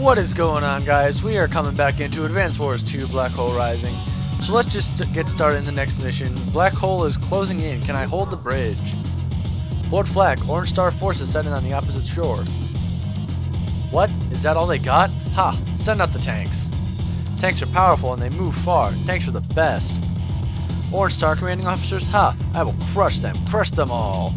What is going on guys? We are coming back into Advance Wars 2 Black Hole Rising. So let's just get started in the next mission. Black Hole is closing in. Can I hold the bridge? Lord Flak, Orange Star forces setting on the opposite shore. What? Is that all they got? Ha! Send out the tanks. Tanks are powerful and they move far. Tanks are the best. Orange Star commanding officers? Ha! I will crush them. Crush them all.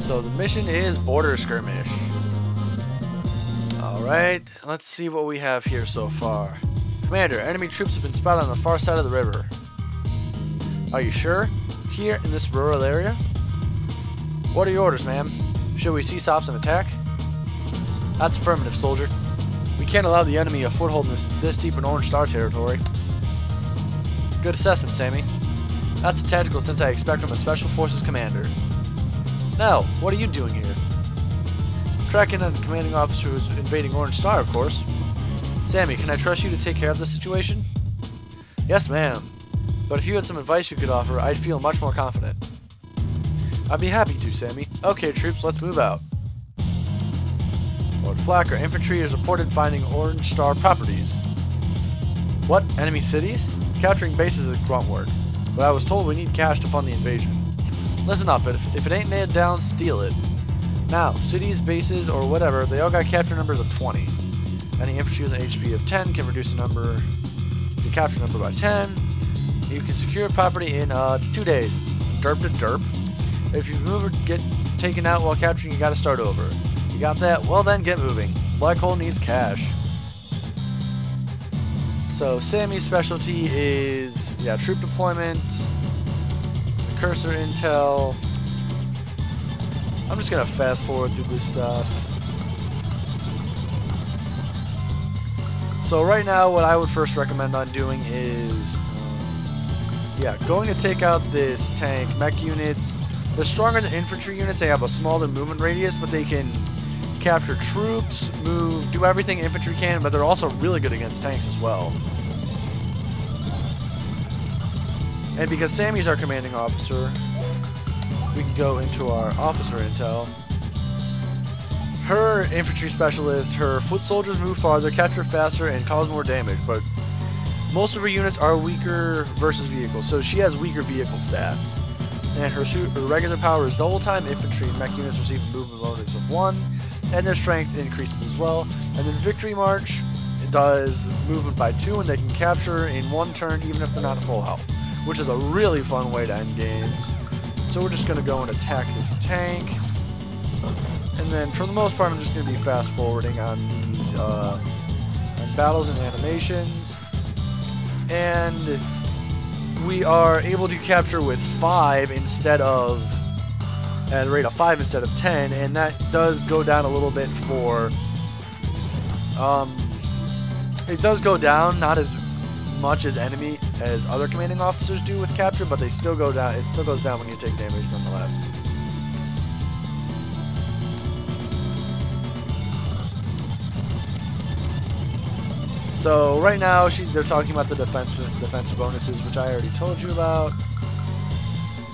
So the mission is border skirmish. Alright, let's see what we have here so far. Commander, enemy troops have been spotted on the far side of the river. Are you sure? Here in this rural area? What are your orders, ma'am? Should we cease ops and attack? That's affirmative, soldier. We can't allow the enemy a foothold in this, this deep in Orange Star territory. Good assessment, Sami. That's a tactical sense I expect from a Special Forces commander. Now, what are you doing here? Tracking down the commanding officer who's invading Orange Star, of course. Sami, can I trust you to take care of this situation? Yes, ma'am. But if you had some advice you could offer, I'd feel much more confident. I'd be happy to, Sami. Okay, troops, let's move out. Lord Flacker, infantry is reported finding Orange Star properties. What? Enemy cities? Capturing bases is grunt work, but I was told we need cash to fund the invasion. Listen up, if, if it ain't nailed down, steal it. Now, cities, bases, or whatever, they all got capture numbers of 20. Any infantry with an HP of 10 can reduce the number, the capture number by 10. You can secure property in uh, two days. Derp to derp. If you move or get taken out while capturing, you gotta start over. You got that? Well then, get moving. Black Hole needs cash. So, Sami's specialty is, yeah, troop deployment, cursor intel. I'm just gonna fast forward through this stuff. So right now, what I would first recommend on doing is, um, yeah, going to take out this tank. Mech units, they're stronger than infantry units. They have a smaller movement radius, but they can capture troops, move, do everything infantry can, but they're also really good against tanks as well. And because Sami's our commanding officer, we can go into our officer intel. Her infantry specialist, her foot soldiers move farther, capture faster, and cause more damage, but most of her units are weaker versus vehicles, so she has weaker vehicle stats. And her, her regular power is double time, infantry mech units receive a movement bonus of 1, and their strength increases as well. And then Victory March does movement by 2, and they can capture in one turn even if they're not full health which is a really fun way to end games. So we're just going to go and attack this tank. And then for the most part, I'm just going to be fast forwarding on these uh, on battles and animations. And we are able to capture with 5 instead of at a rate of 5 instead of 10 and that does go down a little bit for um, it does go down not as much as enemy as other commanding officers do with capture, but they still go down. It still goes down when you take damage, nonetheless. So right now, she, they're talking about the defense defense bonuses, which I already told you about.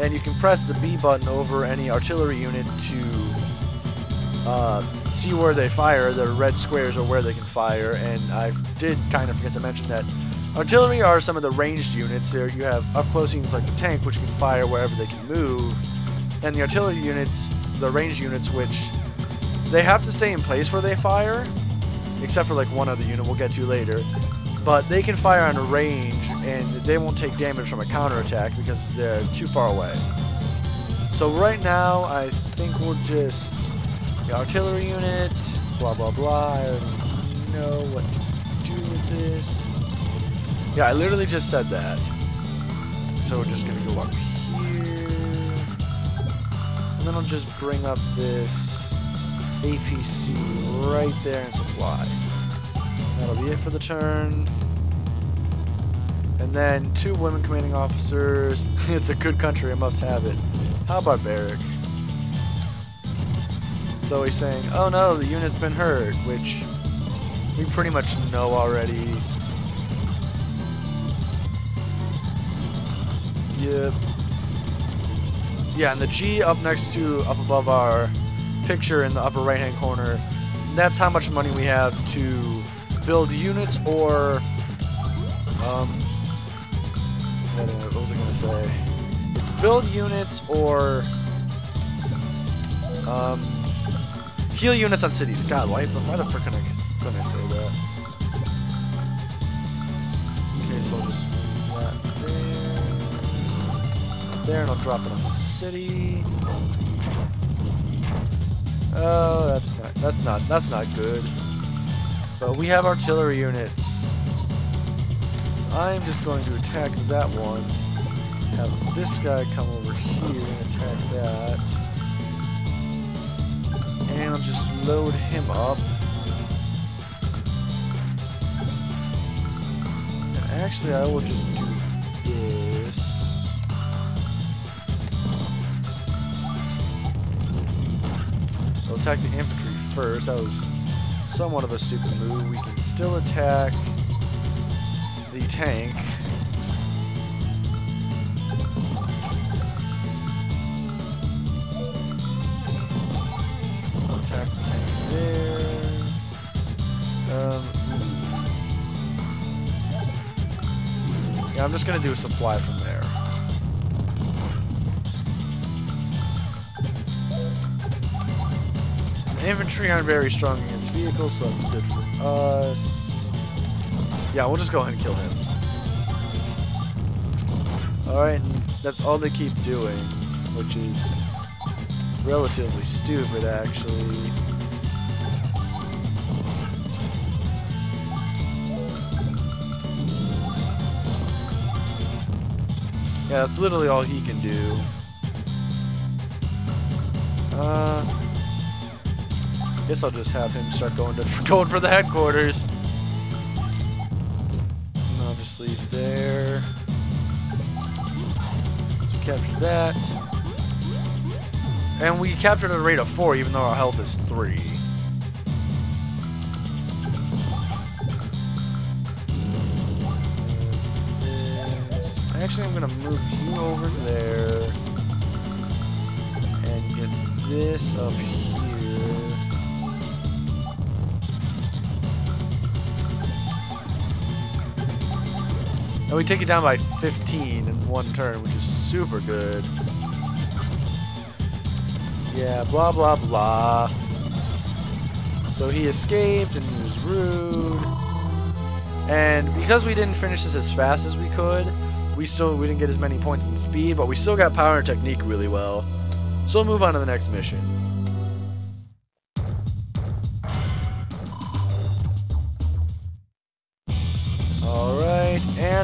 And you can press the B button over any artillery unit to uh, see where they fire. The red squares are where they can fire, and I did kind of forget to mention that Artillery are some of the ranged units. There you have up close units like the tank, which can fire wherever they can move, and the artillery units, the ranged units, which they have to stay in place where they fire, except for like one other unit we'll get to later. But they can fire on a range, and they won't take damage from a counterattack because they're too far away. So right now, I think we'll just artillery unit, blah blah blah. I don't know what to do with this. Yeah, I literally just said that. So we're just gonna go up here. And then I'll just bring up this APC right there and supply. That'll be it for the turn. And then two women commanding officers. it's a good country, I must have it. How barbaric. So he's saying, oh no, the unit's been hurt, which we pretty much know already. Yep. Yeah, and the G up next to, up above our picture in the upper right hand corner, that's how much money we have to build units or um what was I gonna say? It's build units or um heal units on cities. God, why why the frick can I can I say that? Okay, so I'll just there. And I'll drop it on the city. Oh, that's not that's not that's not good. But we have artillery units. So I'm just going to attack that one. Have this guy come over here and attack that. And I'll just load him up. And actually I will just do attack the infantry first. That was somewhat of a stupid move. We can still attack the tank. Attack the tank there. Um, yeah, I'm just gonna do a supply from infantry aren't very strong against vehicles, so that's good for us. Yeah, we'll just go ahead and kill him. Alright, that's all they keep doing, which is relatively stupid, actually. Yeah, that's literally all he can do. Uh, guess I'll just have him start going to going for the headquarters. And I'll just leave there. Capture that. And we captured at a rate of 4 even though our health is 3. Actually, I'm gonna move you over there and get this up here. And we take it down by 15 in one turn, which is super good. Yeah, blah blah blah. So he escaped and he was rude. And because we didn't finish this as fast as we could, we still we didn't get as many points in speed, but we still got power and technique really well. So we'll move on to the next mission.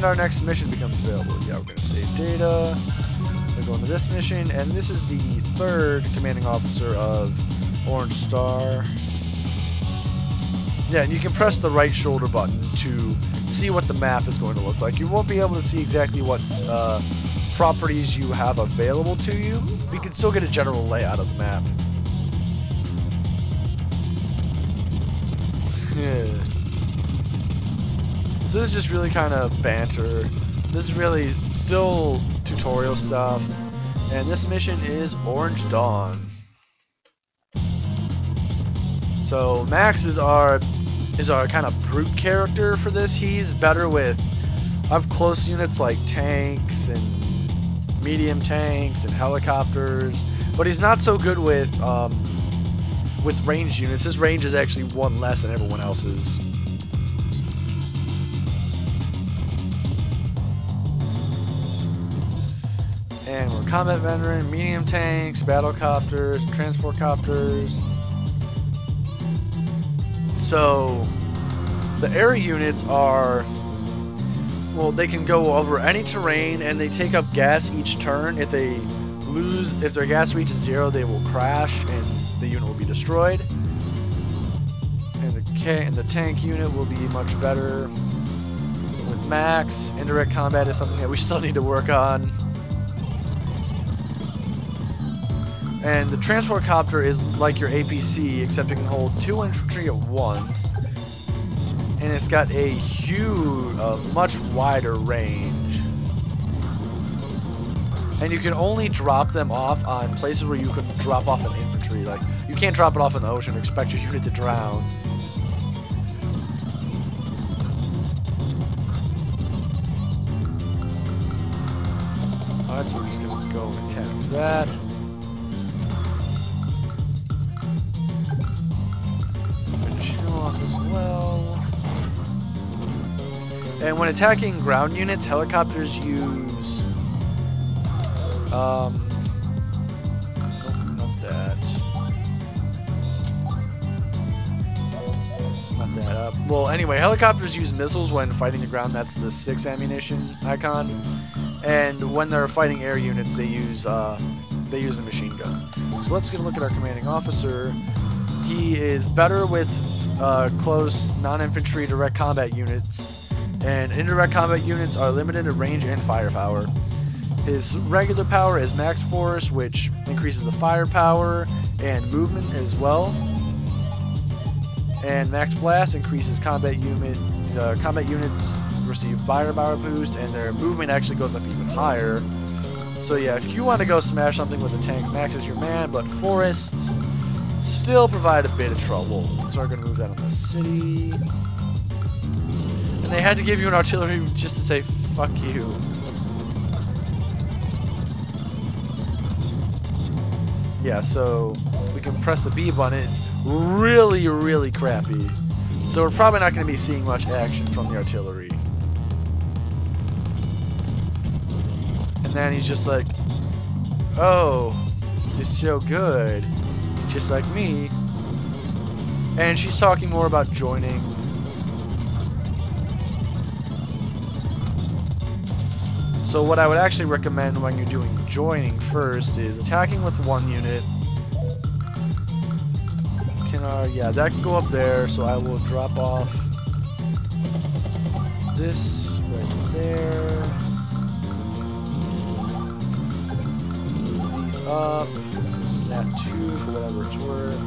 Our next mission becomes available. Yeah, we're gonna save data. We're going to this mission, and this is the third commanding officer of Orange Star. Yeah, and you can press the right shoulder button to see what the map is going to look like. You won't be able to see exactly what uh, properties you have available to you, but you can still get a general layout of the map. So this is just really kind of banter. This is really still tutorial stuff. And this mission is Orange Dawn. So Max is our is our kind of brute character for this. He's better with up close units like tanks and medium tanks and helicopters, but he's not so good with um, with range units. His range is actually one less than everyone else's. Combat veteran, medium tanks, battle copters, transport copters. So the air units are well, they can go over any terrain and they take up gas each turn. If they lose, if their gas reaches zero, they will crash and the unit will be destroyed. And the and the tank unit will be much better with max. Indirect combat is something that we still need to work on. And the transport copter is like your APC, except it can hold two infantry at once. And it's got a huge, much wider range. And you can only drop them off on places where you can drop off an infantry. Like, you can't drop it off in the ocean and expect your unit to drown. Alright, so we're just gonna go attack that. Well. And when attacking ground units, helicopters use um not that. Not that up. Well, anyway, helicopters use missiles when fighting the ground. That's the six ammunition icon. And when they're fighting air units, they use uh, they use a machine gun. So let's get a look at our commanding officer. He is better with uh, close non-infantry direct combat units, and indirect combat units are limited in range and firepower. His regular power is max force, which increases the firepower and movement as well. And max blast increases combat unit uh, combat units receive firepower boost, and their movement actually goes up even higher. So yeah, if you want to go smash something with a tank, Max is your man, but forests still provide a bit of trouble. So we're going to move that on the city. And they had to give you an artillery just to say, fuck you. Yeah, so we can press the B button. It's really, really crappy. So we're probably not going to be seeing much action from the artillery. And then he's just like, oh, you're so good. Just like me. And she's talking more about joining. So what I would actually recommend when you're doing joining first is attacking with one unit. Can I, yeah, that can go up there, so I will drop off this right there. These up. That two for whatever it's worth.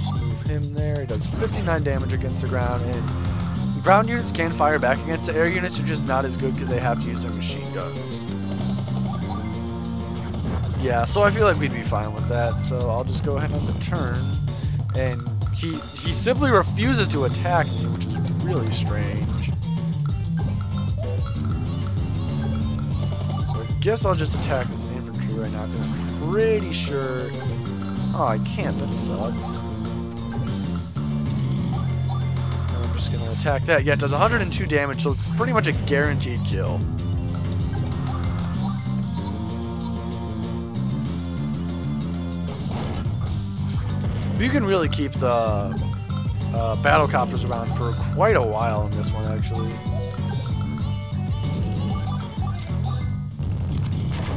Just move him there. He does 59 damage against the ground, and ground units can fire back against the air units. Are just not as good because they have to use their machine guns. Yeah, so I feel like we'd be fine with that. So I'll just go ahead and the turn, and he he simply refuses to attack me, which is really strange. Guess I'll just attack this infantry right now, because I'm pretty sure... Oh, I can't, that sucks. And I'm just going to attack that. Yeah, it does 102 damage, so it's pretty much a guaranteed kill. You can really keep the uh, battle copters around for quite a while in this one, actually.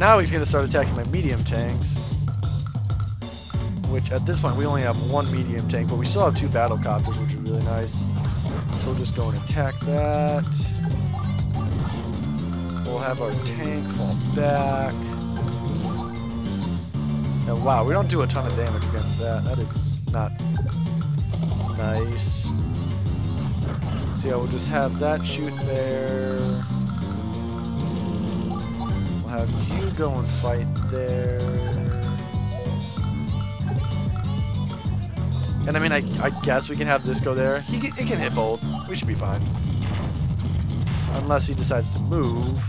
Now he's going to start attacking my medium tanks. Which, at this point, we only have one medium tank, but we still have two battle copters, which is really nice. So we'll just go and attack that. We'll have our tank fall back. And wow, we don't do a ton of damage against that. That is not nice. So yeah, we'll just have that shoot there. Have you go and fight there. And I mean, I, I guess we can have this go there. He, he can hit both. We should be fine. Unless he decides to move.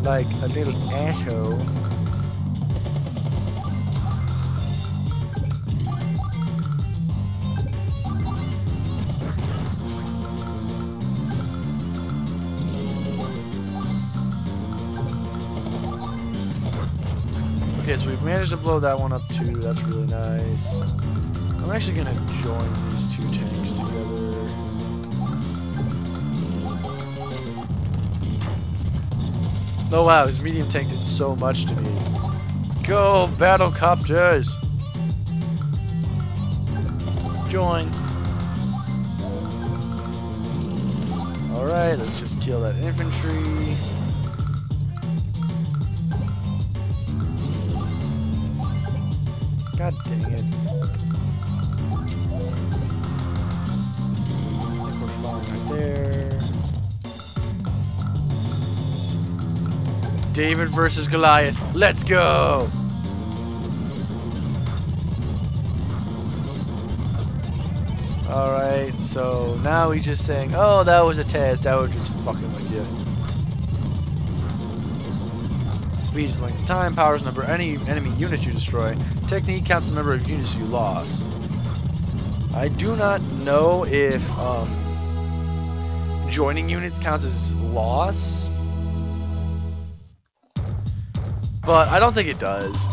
Like a little asshole. We've managed to blow that one up too. That's really nice. I'm actually gonna join these two tanks together. Oh wow, his medium tank did so much to me. Go, battle copters! Join. Alright, let's just kill that infantry. God dang it. If we're right there. David versus Goliath. Let's go! Alright, so now he's just saying, oh, that was a test. I was just fucking with you. Speed is length of time. Power is the number of any enemy units you destroy. Technique counts the number of units you lost. I do not know if um, joining units counts as loss. But I don't think it does.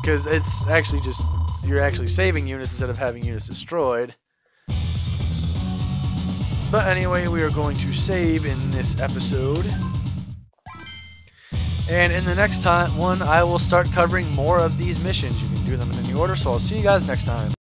Because it's actually just, you're actually saving units instead of having units destroyed. But anyway, we are going to save in this episode. And in the next time one, I will start covering more of these missions. You can do them in any order, so I'll see you guys next time.